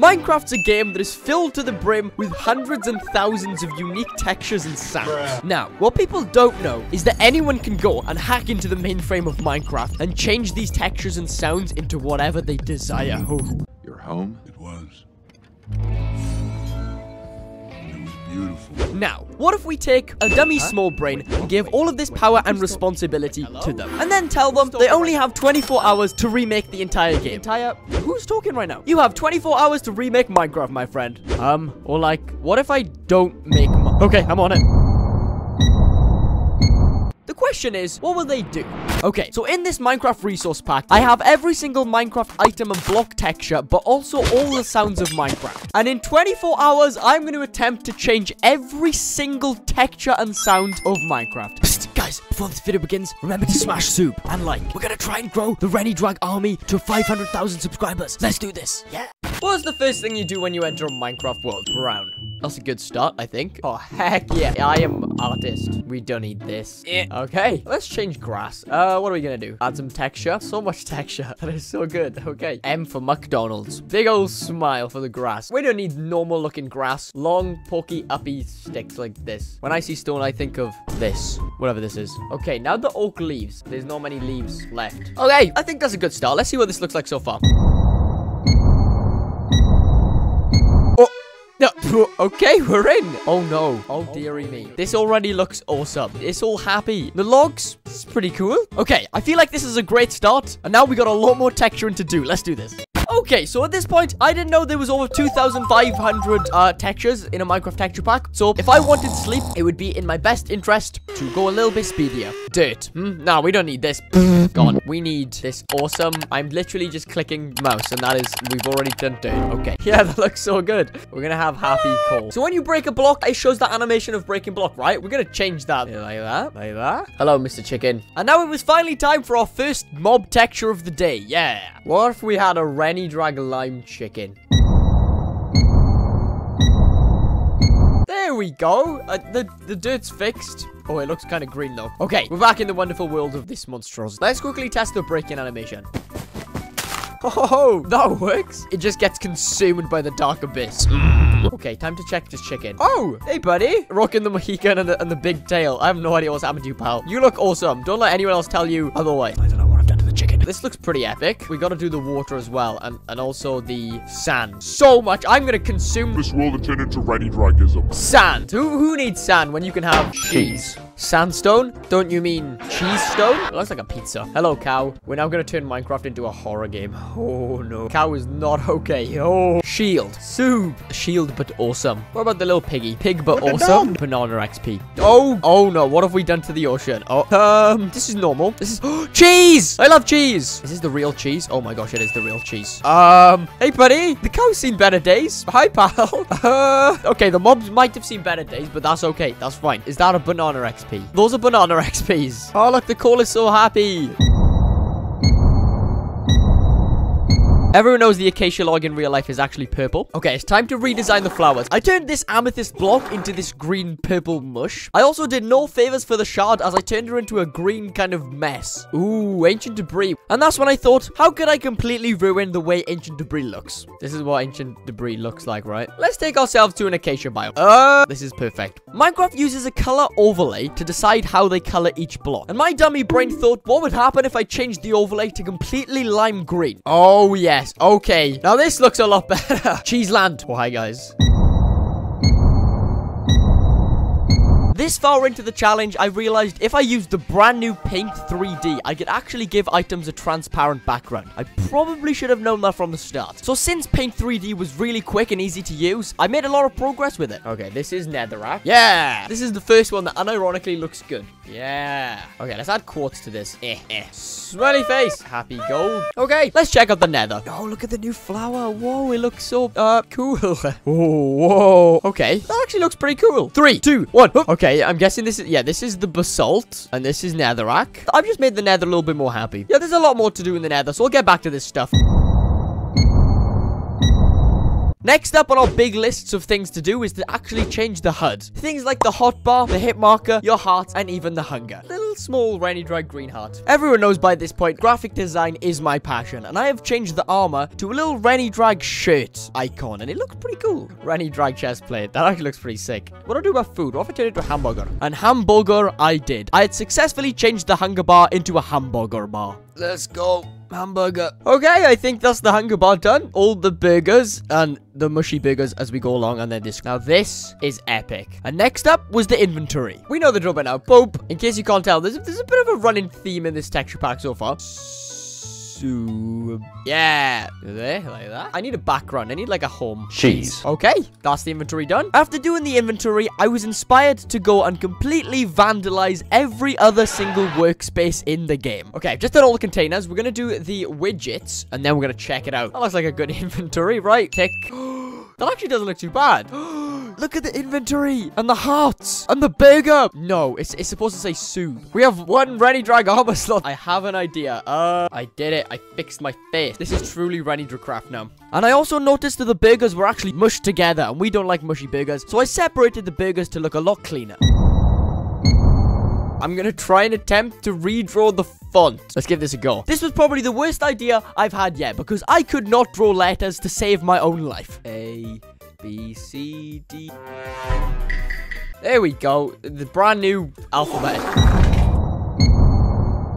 Minecraft's a game that is filled to the brim with hundreds and thousands of unique textures and sounds. Now, what people don't know is that anyone can go and hack into the mainframe of Minecraft and change these textures and sounds into whatever they desire. Your home? It was. It was beautiful. Now, what if we take a dummy small brain and give all of this power and responsibility to them? And then tell them they only have 24 hours to remake the entire game. Entire... Who's talking right now? You have 24 hours to remake Minecraft, my friend. Um, or like, what if I don't make... Mi okay, I'm on it. The question is, what will they do? Okay, so in this Minecraft resource pack, I have every single Minecraft item and block texture, but also all the sounds of Minecraft. And in 24 hours, I'm going to attempt to change every single texture and sound of Minecraft. Psst, guys, before this video begins, remember to smash soup and like. We're going to try and grow the ReniDrag army to 500,000 subscribers. Let's do this. Yeah. What's the first thing you do when you enter a Minecraft world? Brown. That's a good start, I think. Oh, heck yeah. I am artist. We don't need this. Eh. Okay, let's change grass. Uh, what are we gonna do? Add some texture. So much texture. That is so good. Okay. M for McDonald's. Big old smile for the grass. We don't need normal looking grass. Long, pokey, uppy sticks like this. When I see stone, I think of this. Whatever this is. Okay, now the oak leaves. There's not many leaves left. Okay, I think that's a good start. Let's see what this looks like so far. No, okay, we're in. Oh no. Oh dearie me. This already looks awesome. It's all happy. The logs, it's pretty cool. Okay, I feel like this is a great start. And now we got a lot more texturing to do. Let's do this. Okay, so at this point, I didn't know there was over 2,500 uh, textures in a Minecraft texture pack. So if I wanted sleep, it would be in my best interest to go a little bit speedier. Dirt. Hmm? No, we don't need this. Gone. We need this awesome. I'm literally just clicking mouse, and that is, we've already done dirt. Okay. Yeah, that looks so good. We're gonna have happy coal. So when you break a block, it shows that animation of breaking block, right? We're gonna change that. Like that. Like that. Hello, Mr. Chicken. And now it was finally time for our first mob texture of the day. Yeah. What if we had a ReniDrag Lime Chicken? There we go. Uh, the, the dirt's fixed. Oh, it looks kind of green though. Okay, we're back in the wonderful world of this monstrosity. Let's quickly test the breaking animation. Oh, that works. It just gets consumed by the dark abyss. Mm. Okay, time to check this chicken. Oh, hey, buddy. Rocking the Mohican and the, and the big tail. I have no idea what's happened to you, pal. You look awesome. Don't let anyone else tell you otherwise. I don't know This looks pretty epic. We gotta do the water as well, and, and also the sand. So much. I'm gonna consume This world will turn into Rennie Dragism. sand. Who, who needs sand when you can have cheese? Sandstone? Don't you mean cheese stone? It looks like a pizza. Hello, cow. We're now gonna turn Minecraft into a horror game. Oh, no. Cow is not okay. Oh. Shield. Soup. Shield, but awesome. What about the little piggy? Pig, but awesome. Banana XP. Oh. Oh, no. What have we done to the ocean? Oh. Um, this is normal. This is... cheese! I love cheese! This is this the real cheese? Oh, my gosh, it is the real cheese. Um, hey, buddy. The cow's seen better days. Hi, pal. Uh, okay, the mobs might have seen better days, but that's okay. That's fine. Is that a banana XP? Those are banana XPs. Oh, look, the call is so happy. Everyone knows the acacia log in real life is actually purple. Okay, it's time to redesign the flowers. I turned this amethyst block into this green purple mush. I also did no favors for the shard as I turned her into a green kind of mess. Ooh, ancient debris. And that's when I thought, how could I completely ruin the way ancient debris looks? This is what ancient debris looks like, right? Let's take ourselves to an acacia biome. Uh, this is perfect. Minecraft uses a color overlay to decide how they color each block. And my dummy brain thought, what would happen if I changed the overlay to completely lime green? Oh, yeah. Yes, okay. Now this looks a lot better. Cheese land. Hi, guys. This far into the challenge, I realized if I used the brand new Paint 3D, I could actually give items a transparent background. I probably should have known that from the start. So since Paint 3D was really quick and easy to use, I made a lot of progress with it. Okay, this is netherrack. Yeah! This is the first one that unironically looks good. Yeah. Okay, let's add quartz to this. Eh, eh. Smelly face. Happy gold. Okay, let's check out the nether. Oh, look at the new flower. Whoa, it looks so, uh, cool. oh, whoa. Okay, that actually looks pretty cool. Three, two, one. Oh, Okay, I'm guessing this is, yeah, this is the basalt, and this is netherrack. I've just made the nether a little bit more happy. Yeah, there's a lot more to do in the nether, so we'll get back to this stuff. Next up on our big lists of things to do is to actually change the HUD. Things like the hotbar, the hit marker, your heart, and even the hunger. Little small ReniDrag green heart. Everyone knows by this point, graphic design is my passion, and I have changed the armor to a little ReniDrag shirt icon, and it looks pretty cool. ReniDrag chest plate. That actually looks pretty sick. What do I do about food? What if I turn it into a hamburger? And hamburger I did. I had successfully changed the hunger bar into a hamburger bar. Let's go. Hamburger. Okay, I think that's the hunger bar done. All the burgers and the mushy burgers as we go along and then this. Now this is epic. And next up was the inventory. We know the drill by now. Boop. In case you can't tell, there's, there's a bit of a running theme in this texture pack so far. So, yeah, there, like that. I need a background. I need like a home. Cheese. Okay, that's the inventory done. After doing the inventory, I was inspired to go and completely vandalize every other single workspace in the game. Okay, I've just done all the containers. We're gonna do the widgets, and then we're gonna check it out. That looks like a good inventory, right? Tick. that actually doesn't look too bad. Look at the inventory and the hearts and the burger. No, it's, it's supposed to say soup. We have one ReniDrag armor slot. I have an idea. Uh, I did it. I fixed my face. This is truly Renny Craft now. And I also noticed that the burgers were actually mushed together and we don't like mushy burgers. So I separated the burgers to look a lot cleaner. I'm gonna try and attempt to redraw the font. Let's give this a go. This was probably the worst idea I've had yet because I could not draw letters to save my own life. A, B, C, D. There we go. The brand new alphabet.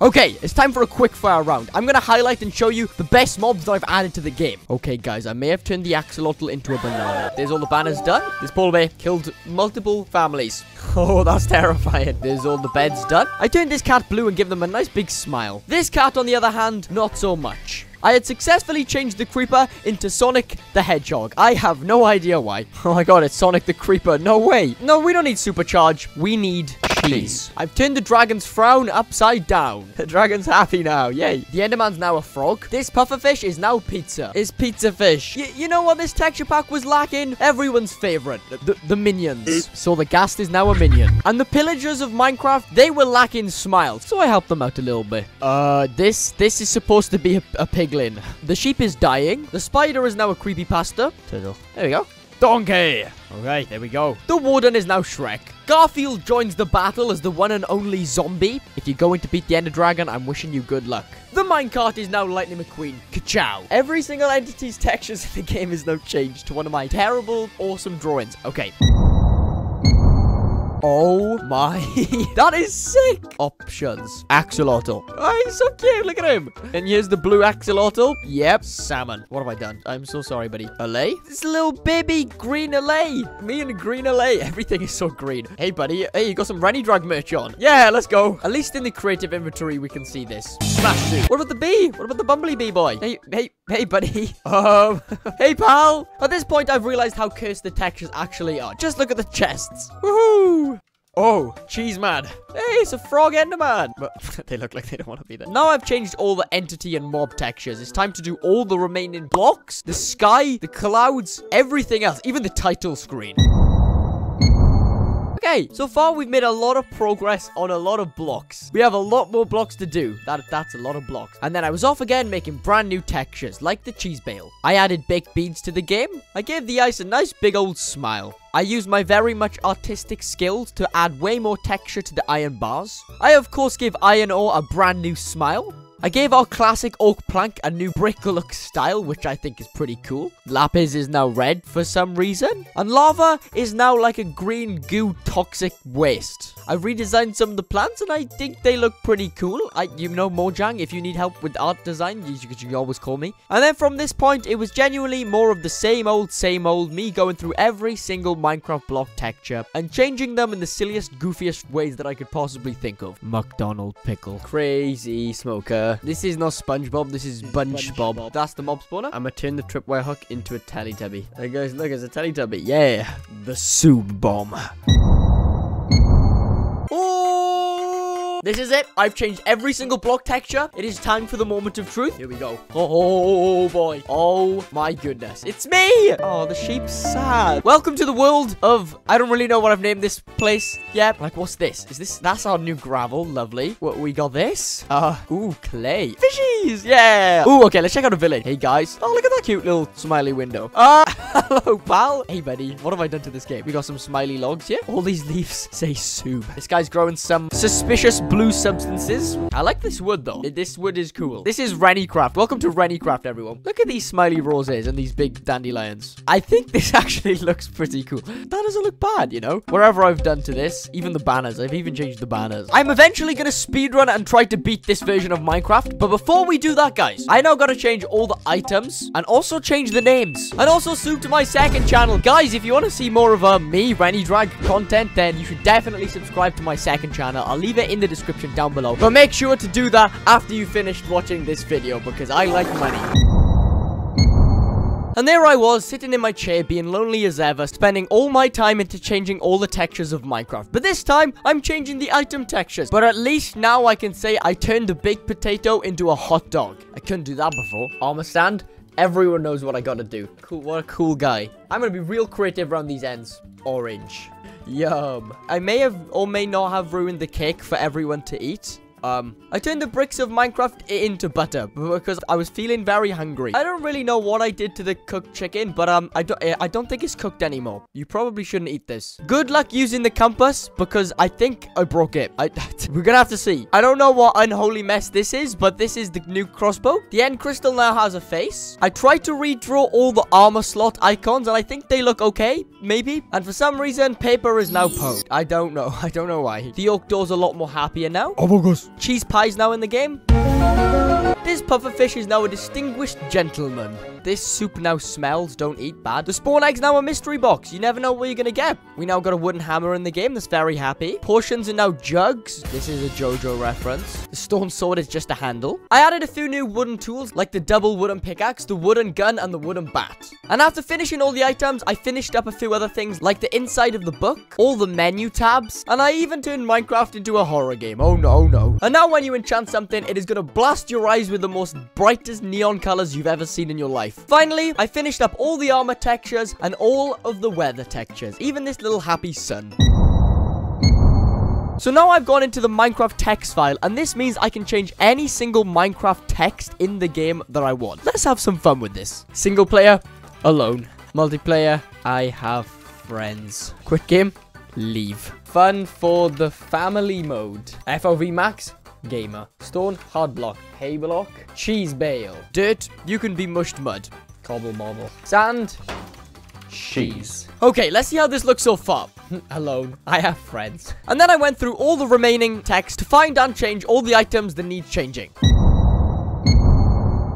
Okay, it's time for a quick fire round. I'm gonna highlight and show you the best mobs that I've added to the game. Okay, guys, I may have turned the axolotl into a banana. There's all the banners done. This polar bear killed multiple families. Oh, that's terrifying. There's all the beds done. I turned this cat blue and give them a nice big smile. This cat, on the other hand, not so much. I had successfully changed the Creeper into Sonic the Hedgehog. I have no idea why. Oh my god, it's Sonic the Creeper. No way. No, we don't need Supercharge. We need cheese. I've turned the dragon's frown upside down. The dragon's happy now. Yay. The Enderman's now a frog. This pufferfish is now pizza. Is pizza fish. Y you know what this texture pack was lacking? Everyone's favorite. The, the minions. So the ghast is now a minion. And the pillagers of Minecraft, they were lacking smiles. So I helped them out a little bit. Uh, this, this is supposed to be a, a piglin. The sheep is dying. The spider is now a creepy pasta. Turtle. There we go. Donkey. Okay, there we go. The warden is now Shrek. Garfield joins the battle as the one and only zombie. If you're going to beat the Ender Dragon, I'm wishing you good luck. The minecart is now Lightning McQueen. Ka-chow. Every single entity's textures in the game is now changed to one of my terrible, awesome drawings. Okay. Oh my, that is sick. Options. Axolotl. Oh, he's so cute. Look at him. And here's the blue axolotl. Yep. Salmon. What have I done? I'm so sorry, buddy. Allay? This little baby green allay. Me and green allay. Everything is so green. Hey, buddy. Hey, you got some ReniDrag merch on. Yeah, let's go. At least in the creative inventory, we can see this. Smash suit. What about the bee? What about the bumblebee boy? Hey, hey, hey, buddy. Um, hey, pal. At this point, I've realized how cursed the textures actually are. Just look at the chests. Woohoo. Oh, cheese man. Hey, it's a frog enderman. But they look like they don't want to be there. Now I've changed all the entity and mob textures. It's time to do all the remaining blocks, the sky, the clouds, everything else, even the title screen. Okay, so far we've made a lot of progress on a lot of blocks. We have a lot more blocks to do. That That's a lot of blocks. And then I was off again making brand new textures, like the cheese bale. I added baked beans to the game. I gave the ice a nice big old smile. I used my very much artistic skills to add way more texture to the iron bars. I of course gave iron ore a brand new smile. I gave our classic oak plank a new brick look style, which I think is pretty cool. Lapis is now red for some reason. And lava is now like a green goo toxic waste. I redesigned some of the plants and I think they look pretty cool. I, you know, Mojang, if you need help with art design, you, you can always call me. And then from this point, it was genuinely more of the same old, same old, me going through every single Minecraft block texture and changing them in the silliest, goofiest ways that I could possibly think of. McDonald Pickle. Crazy smoker. This is not SpongeBob, this is SpongeBob. Bob. That's the mob spawner. I'm gonna turn the tripwire hook into a Teletubby. Hey guys, look, it's a Teletubby. Yeah. The soup bomb. This is it. I've changed every single block texture. It is time for the moment of truth. Here we go. Oh, boy. Oh, my goodness. It's me. Oh, the sheep's sad. Welcome to the world of... I don't really know what I've named this place yet. Like, what's this? Is this... That's our new gravel. Lovely. What, we got this? Uh, ooh, clay. Fishies. Yeah. Ooh, okay. Let's check out a village. Hey, guys. Oh, look at that cute little smiley window. Uh... Hello, pal. Hey, buddy. What have I done to this game? We got some smiley logs here. All these leaves say soup. This guy's growing some suspicious blue substances. I like this wood, though. This wood is cool. This is Rennycraft. Welcome to Rennycraft, everyone. Look at these smiley roses and these big dandelions. I think this actually looks pretty cool. That doesn't look bad, you know? Whatever I've done to this, even the banners. I've even changed the banners. I'm eventually going to speedrun and try to beat this version of Minecraft. But before we do that, guys, I now got to change all the items and also change the names. And also sub to my second channel. Guys, if you want to see more of uh, me, ReniDrag content, then you should definitely subscribe to my second channel. I'll leave it in the description down below. But make sure to do that after you finished watching this video because I like money. And there I was, sitting in my chair, being lonely as ever, spending all my time into changing all the textures of Minecraft. But this time, I'm changing the item textures. But at least now I can say I turned a baked potato into a hot dog. I couldn't do that before. Armor stand. Everyone knows what I gotta do. Cool, what a cool guy. I'm gonna be real creative around these ends. Orange. Yum. I may have or may not have ruined the cake for everyone to eat. Um, I turned the bricks of Minecraft into butter because I was feeling very hungry. I don't really know what I did to the cooked chicken, but um, I don't, eh, I don't think it's cooked anymore. You probably shouldn't eat this. Good luck using the compass because I think I broke it. I, we're gonna have to see. I don't know what unholy mess this is, but this is the new crossbow. The end crystal now has a face. I tried to redraw all the armor slot icons, and I think they look okay, maybe. And for some reason, paper is now poked. I don't know. I don't know why. The oak door's a lot more happier now. Oh my gosh. Cheese pie's now in the game. This pufferfish is now a distinguished gentleman. This soup now smells, don't eat bad. The spawn egg's now a mystery box. You never know what you're gonna get. We now got a wooden hammer in the game that's very happy. Portions are now jugs. This is a JoJo reference. The stone sword is just a handle. I added a few new wooden tools like the double wooden pickaxe, the wooden gun, and the wooden bat. And after finishing all the items, I finished up a few other things like the inside of the book, all the menu tabs, and I even turned Minecraft into a horror game. Oh no, no. And now when you enchant something, it is gonna blast your eyes with the most brightest neon colors you've ever seen in your life. Finally, I finished up all the armor textures and all of the weather textures, even this little happy sun. So now I've gone into the Minecraft text file, and this means I can change any single Minecraft text in the game that I want. Let's have some fun with this. Single player, alone. Multiplayer, I have friends. Quit game, leave. Fun for the family mode. FOV max, gamer. Stone, hard block. Hay block, cheese bale. Dirt, you can be mushed mud. Cobble marble. Sand, cheese. Okay, let's see how this looks so far. Alone. I have friends. And then I went through all the remaining text to find and change all the items that need changing.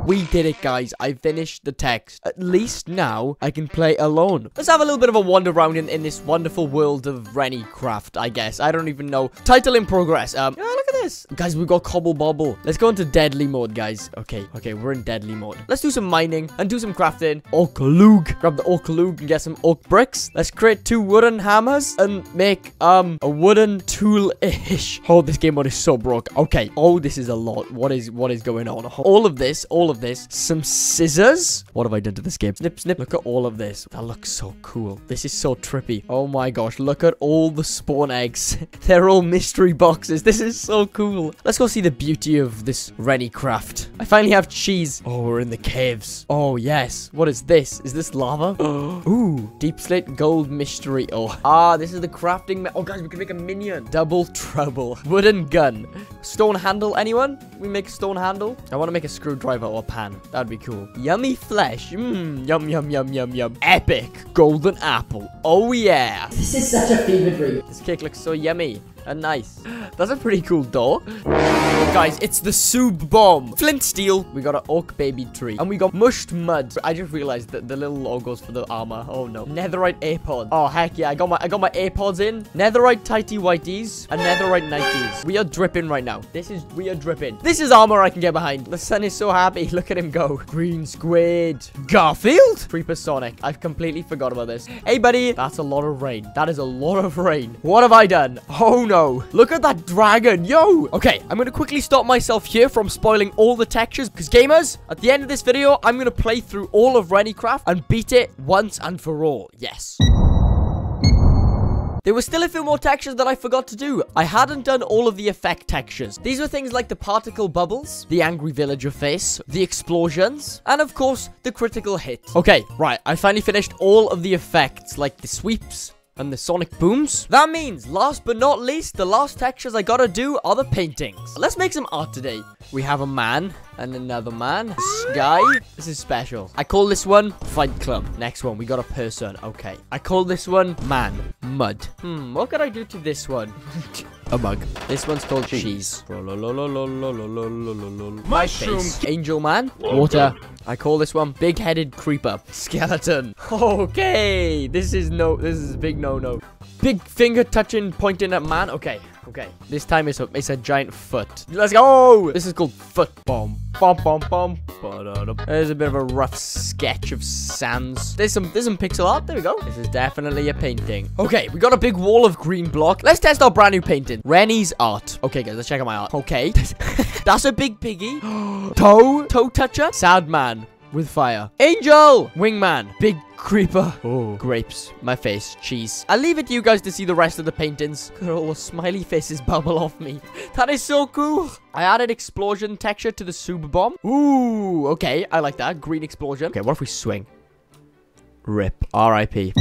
We did it, guys. I finished the text. At least now I can play alone. Let's have a little bit of a wander around in, in this wonderful world of Rennycraft, I guess. I don't even know. Title in progress. Um, yeah, look at this. Guys, we've got Cobble Bobble. Let's go into deadly mode, guys. Okay, okay, we're in deadly mode. Let's do some mining and do some crafting. Oak lug. Grab the oak lug and get some oak bricks. Let's create two wooden hammers and make, um, a wooden tool-ish. Oh, this game mode is so broke. Okay. Oh, this is a lot. What is, what is going on? All of this, all of this. Some scissors. What have I done to this game? Snip, snip. Look at all of this. That looks so cool. This is so trippy. Oh my gosh. Look at all the spawn eggs. They're all mystery boxes. This is so cool. Let's go see the beauty of this Renny craft. I finally have cheese. Oh, we're in the caves. Oh, yes. What is this? Is this lava? Ooh. Deep slate gold mystery. Oh. Ah, this is the crafting. Oh, guys, we can make a minion. Double trouble. Wooden gun. Stone handle, anyone? We make a stone handle? I want to make a screwdriver or pan. That'd be cool. Yummy flesh. Mmm. Yum, yum, yum, yum, yum. Epic. Golden apple. Oh, yeah. This is such a fever dream. This cake looks so yummy and nice. That's a pretty cool door. Guys, it's the soup bomb. Flint steel. We got an oak baby tree. And we got mushed mud. I just realized that the little logos for the armor. Oh no. Netherite AirPod. Oh heck yeah. I got my I got my AirPods in. Netherite tighty whiteys and netherite nighties. We are dripping right now. This is we are dripping. This is armor I can get behind. The sun is so happy. Look at him go. Green squid. Garfield. Creeper Sonic. I've completely forgot about this. Hey buddy. That's a lot of rain. That is a lot of rain. What have I done? Oh no. Look at that dragon. Yo. Okay. I'm gonna quickly stop myself here from spoiling all the textures because gamers, at the end of this video, I'm gonna play through all of Rennycraft and beat it once and for all. Yes. There were still a few more textures that I forgot to do. I hadn't done all of the effect textures. These were things like the particle bubbles, the angry villager face, the explosions, and of course, the critical hit. Okay, right, I finally finished all of the effects, like the sweeps, and the sonic booms. That means, last but not least, the last textures I gotta do are the paintings. Let's make some art today. We have a man and another man. Guy. This is special. I call this one Fight Club. Next one, we got a person. Okay. I call this one Man. Mud. Hmm, what could I do to this one? a mug. This one's called cheese. My face. Angel Man. Water. I call this one big-headed creeper. Skeleton. Okay. This is no, this is a big no-no. Big finger touching, pointing at man. Okay. Okay. This time it's a, it's a giant foot. Let's go. This is called foot bomb. Bum, bum, bum. There's a bit of a rough sketch of sands. There's some there's some pixel art. There we go. This is definitely a painting. Okay, we got a big wall of green block. Let's test our brand new painting. Rennie's art. Okay, guys, let's check out my art. Okay. That's a big piggy. toe. Toe toucher. Sad man with fire. Angel! Wingman. Big creeper. Oh. Grapes. My face. Cheese. I'll leave it to you guys to see the rest of the paintings. Look at all the smiley faces bubble off me. That is so cool. I added explosion texture to the super bomb. Ooh. Okay. I like that. Green explosion. Okay, what if we swing? Rip. R.I.P.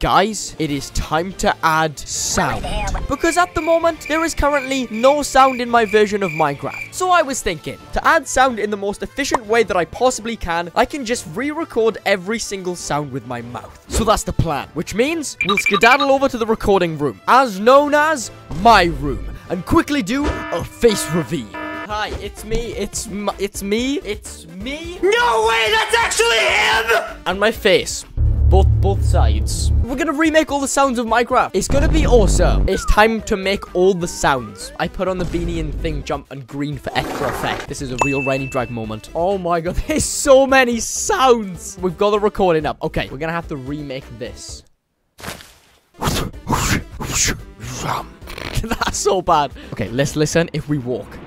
Guys, it is time to add sound. Because at the moment, there is currently no sound in my version of Minecraft. So I was thinking, to add sound in the most efficient way that I possibly can, I can just re-record every single sound with my mouth. So that's the plan, which means we'll skedaddle over to the recording room, as known as my room, and quickly do a face reveal. Hi, it's me, it's m it's me, it's me. No way, that's actually him! And my face. Both both sides. We're gonna remake all the sounds of Minecraft. It's gonna be awesome. It's time to make all the sounds. I put on the beanie and thing jump and green for extra effect. This is a real ReniDrag moment. Oh my god, there's so many sounds. We've got the recording up. Okay, we're gonna have to remake this. That's so bad. Okay, let's listen if we walk.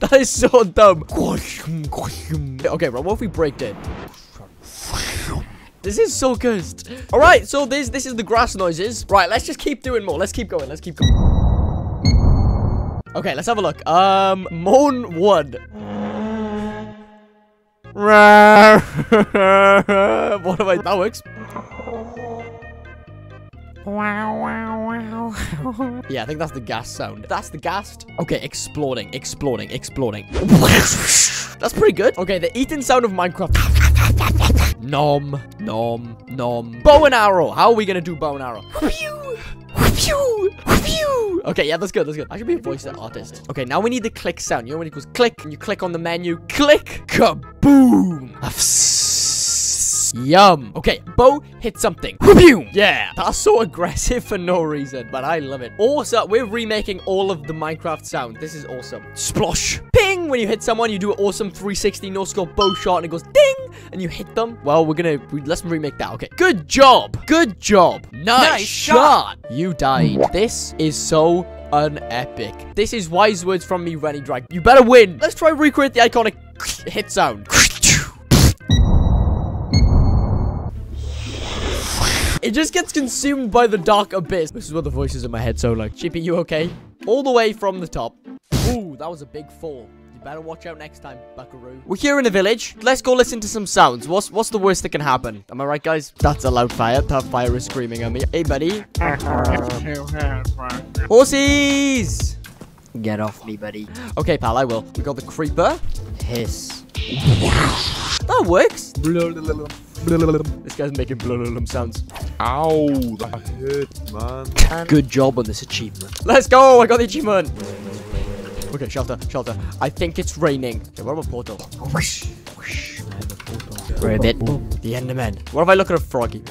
that is so dumb. Okay, bro, what if we break it? This is so cursed. All right, so this this is the grass noises. Right, let's just keep doing more. Let's keep going. Let's keep going. Okay, let's have a look. Um, moan one. what am I? That works. Wow, wow, wow. Yeah, I think that's the gas sound. That's the gas. Okay, exploding, exploding, exploding. that's pretty good. Okay, the eating sound of Minecraft. nom, nom, nom. Bow and arrow. How are we gonna do bow and arrow? Okay, yeah, that's good, that's good. I should be a voice artist. Okay, now we need the click sound. You know when it goes click and you click on the menu, click, kaboom. Yum. Okay, Bo hit something. Yeah, that's so aggressive for no reason, but I love it. Also, we're remaking all of the Minecraft sound. This is awesome. Splosh. Ping. When you hit someone, you do an awesome 360 no-scope bow shot, and it goes ding, and you hit them. Well, we're gonna, let's remake that. Okay, good job. Good job. Nice, Nice shot. You died. This is so unepic. This is wise words from me, ReniDrag. You better win. Let's try recreate the iconic hit sound. It just gets consumed by the dark abyss. This is what the voices in my head sound like. Chippy, you okay? All the way from the top. Ooh, that was a big fall. You better watch out next time, buckaroo. We're here in a village. Let's go listen to some sounds. What's what's the worst that can happen? Am I right, guys? That's a loud fire. That fire is screaming at me. Hey, buddy. Horses! Get off me, buddy. Okay, pal, I will. We got the creeper. Hiss. That works. This guy's making blululum sounds. Ow, that hurt, man. Good job on this achievement. Let's go! I got the achievement! Okay, shelter, shelter. I think it's raining. Okay, what about portal? Whoosh, whoosh. Ribbit. The Enderman. What if I look at a froggy?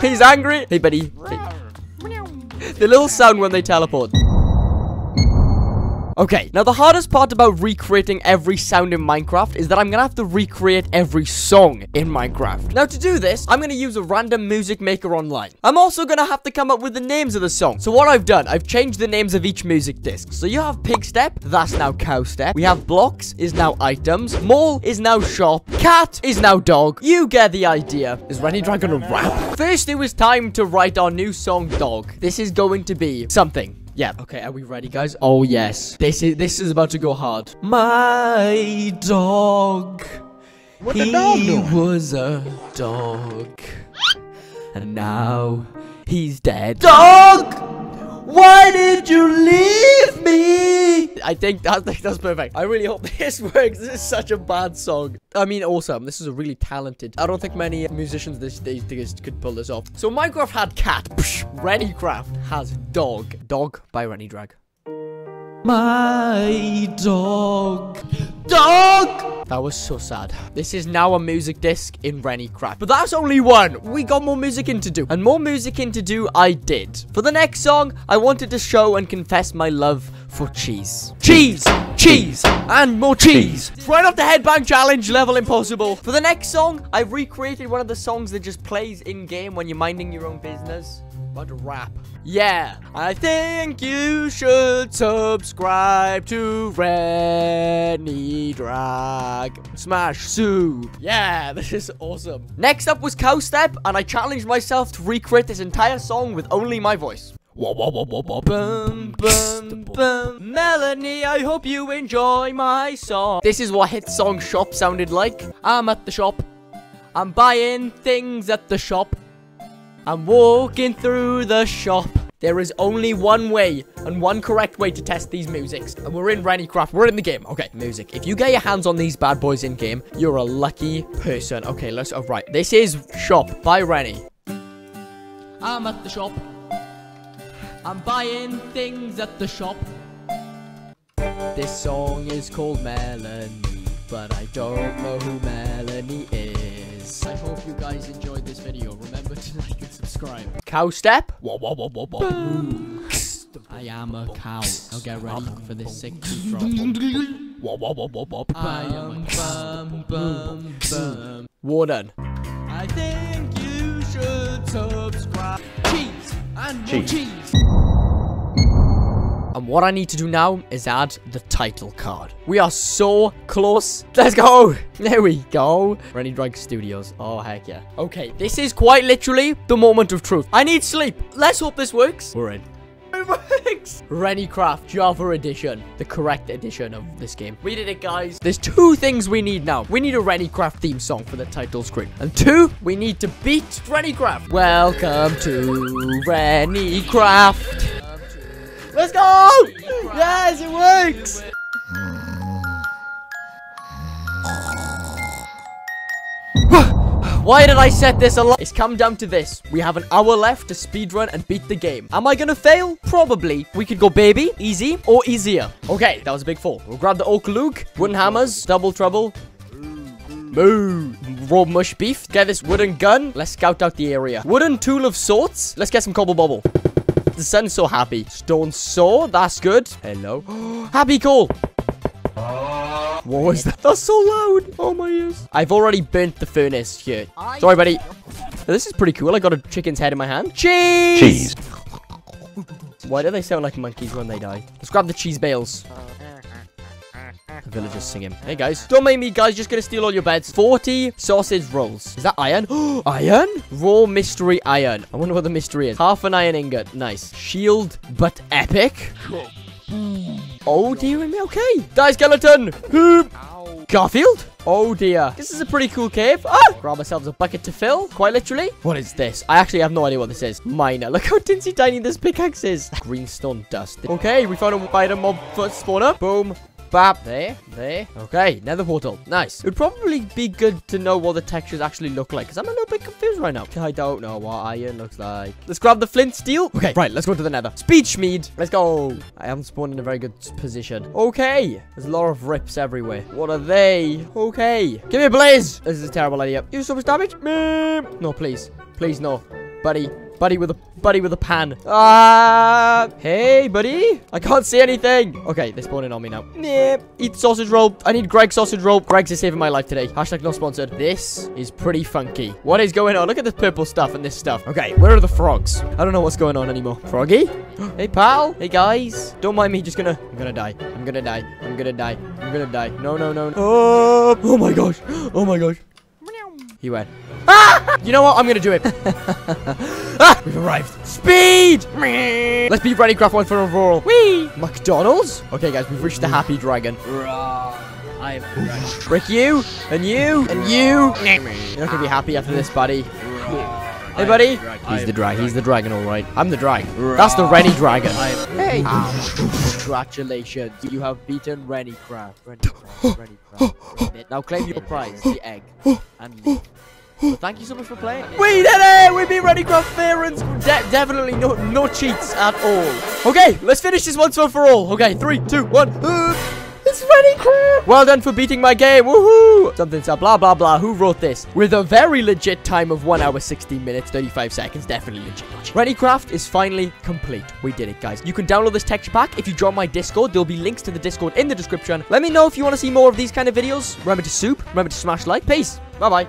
He's angry! Hey, buddy. Hey. The little sound when they teleport. Okay, now the hardest part about recreating every sound in Minecraft is that I'm gonna have to recreate every song in Minecraft. Now to do this, I'm gonna use a random music maker online. I'm also gonna have to come up with the names of the song. So what I've done, I've changed the names of each music disc. So you have Pigstep, that's now Cow Step. We have Blocks is now Items. Mall is now Shop. Cat is now Dog. You get the idea. Is Renny Dragon a rap? First, it was time to write our new song, Dog. This is going to be something. Yeah. Okay, are we ready, guys? Oh yes. This is this is about to go hard. My dog. What he the dog doing? was a dog. And now he's dead. Dog! Why did you leave me? I think that, that's perfect. I really hope this works. This is such a bad song. I mean, awesome. This is a really talented. I don't think many musicians these days could pull this off. So Minecraft had cat. Psh, Rennycraft has dog. Dog by ReniDrag. My dog. Dog! That was so sad. This is now a music disc in Rennie Craft. But that's only one. We got more music in to do. And more music in to do I did. For the next song, I wanted to show and confess my love for cheese. Cheese! Cheese! And more cheese! Right off the headbang challenge, level impossible. For the next song, I've recreated one of the songs that just plays in-game when you're minding your own business. But rap. Yeah, I think you should subscribe to ReniDrag Smash Soup. Yeah, this is awesome. Next up was Cow Step, and I challenged myself to recreate this entire song with only my voice. Bum. Melanie, I hope you enjoy my song. This is what Hit Song Shop sounded like. I'm at the shop. I'm buying things at the shop. I'm walking through the shop. There is only one way and one correct way to test these musics. And we're in Rennycraft. We're in the game. Okay, music. If you get your hands on these bad boys in game, you're a lucky person. Okay, let's. Oh, right. This is Shop by Rennie. I'm at the shop. I'm buying things at the shop. This song is called Melanie, but I don't know who Melanie is. I hope you guys enjoyed this video. Remember to like subscribe. Cow step. Wah, wah, wah, wah, wah. I am a cow. Now get ready for this sick drop. I am bum, bum, bum. Warden. I think you should subscribe. Cheese and more cheese. And what I need to do now is add the title card. We are so close. Let's go. There we go. ReniDrag Studios. Oh, heck yeah. Okay, this is quite literally the moment of truth. I need sleep. Let's hope this works. We're in. It works! Rennie Craft Java Edition. The correct edition of this game. We did it, guys. There's two things we need now. We need a Rennie Craft theme song for the title screen. And two, we need to beat Rennie Craft. Welcome to Rennie Craft. Let's go! Yes, it works! Why did I set this alarm? It's come down to this. We have an hour left to speedrun and beat the game. Am I gonna fail? Probably. We could go baby, easy, or easier. Okay, that was a big fall. We'll grab the oak luke, wooden hammers, double trouble. Moo. Raw mush beef. Get this wooden gun. Let's scout out the area. Wooden tool of sorts. Let's get some cobble bobble. The sun's so happy. Stone saw. That's good. Hello. happy call. What was that? That's so loud. Oh my ears. I've already burnt the furnace here. Sorry, buddy. This is pretty cool. I got a chicken's head in my hand. Cheese. Cheese. Why do they sound like monkeys when they die? Let's grab the cheese bales. Villagers singing. Hey guys, don't make me guys just gonna steal all your beds. 40 sausage rolls. Is that iron? iron? Raw mystery iron. I wonder what the mystery is. Half an iron ingot. Nice. Shield, but epic. Oh dear me. Okay. Die skeleton. Garfield? Oh dear. This is a pretty cool cave. Ah! Grab ourselves a bucket to fill. Quite literally. What is this? I actually have no idea what this is. Miner. Look how tinsy tiny this pickaxe is. Greenstone dust. Okay, we found a spider mob spawner. Boom. Bap. There. There. Okay, nether portal. Nice. It would probably be good to know what the textures actually look like. Because I'm a little bit confused right now. I don't know what iron looks like. Let's grab the flint steel. Okay, right. Let's go to the nether. Speed Schmied. Let's go. I haven't spawned in a very good position. Okay. There's a lot of rips everywhere. What are they? Okay. Give me a blaze. This is a terrible idea. You so much damage? No, please. Please, no. Buddy. Buddy with a buddy with a pan. Ah, hey, buddy. I can't see anything. Okay, they're spawning on me now. Yep. Eat sausage roll. I need Greggs sausage roll. Greggs is saving my life today. Hashtag not sponsored. This is pretty funky. What is going on? Look at this purple stuff and this stuff. Okay, where are the frogs? I don't know what's going on anymore. Froggy? hey, pal. Hey, guys. Don't mind me. Just gonna. I'm gonna die. I'm gonna die. I'm gonna die. I'm gonna die. No, no, no. no. Oh, oh my gosh. Oh my gosh. He went. Ah! You know what? I'm gonna do it. ah! We've arrived. Speed! Let's be ready, craft one for a roll. Whee! McDonald's? Okay, guys, we've reached the happy dragon. I am Brick you, and you, and you. You're not gonna be happy after this, buddy. Hey, buddy. He's the dragon. He's the dragon, all right. I'm the dragon. That's the Rennie dragon. Hey. Congratulations. You have beaten Rennie Craft. Rennie Craft. Rennie Craft. Now claim your prize, the egg. And me. So thank you so much for playing. We did it! We beat Rennie Craft Clearance. De definitely no no cheats at all. Okay, let's finish this once and for all. Okay, three, two, one. Uh, Well done for beating my game. Woohoo! Something said blah blah blah. Who wrote this? With a very legit time of 1 hour 16 minutes 35 seconds. Definitely legit. Rennie Craft is finally complete. We did it, guys. You can download this texture pack if you join my Discord. There'll be links to the Discord in the description. Let me know if you want to see more of these kind of videos. Remember to soup. Remember to smash like. Peace. Bye bye.